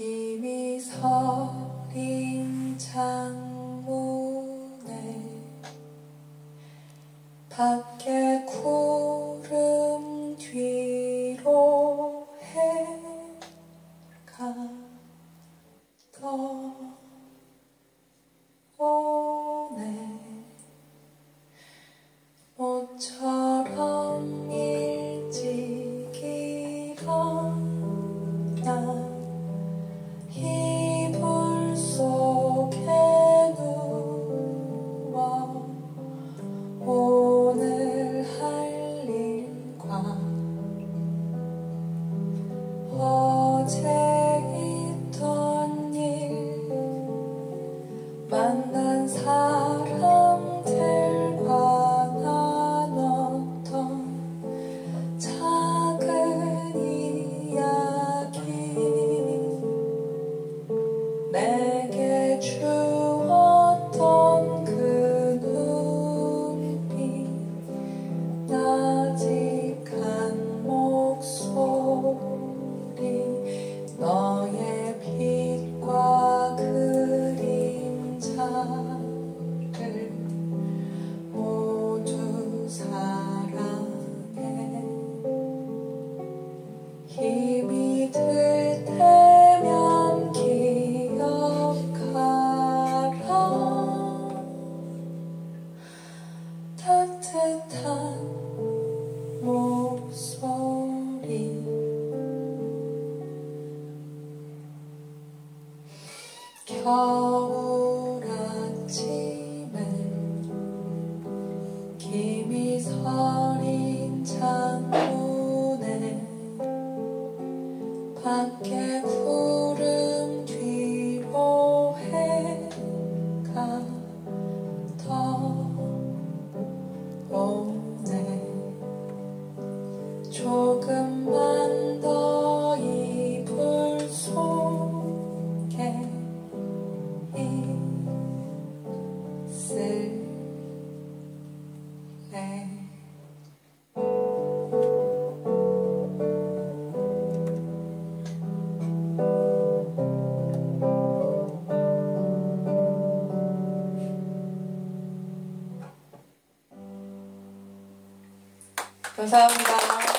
힘이 서린 창문에 밖에 어제 있던 일. 만난 겨울 아침에 김이 서린 창문에 밖에 조금만 더 이불 속에 있을래 감사합니다.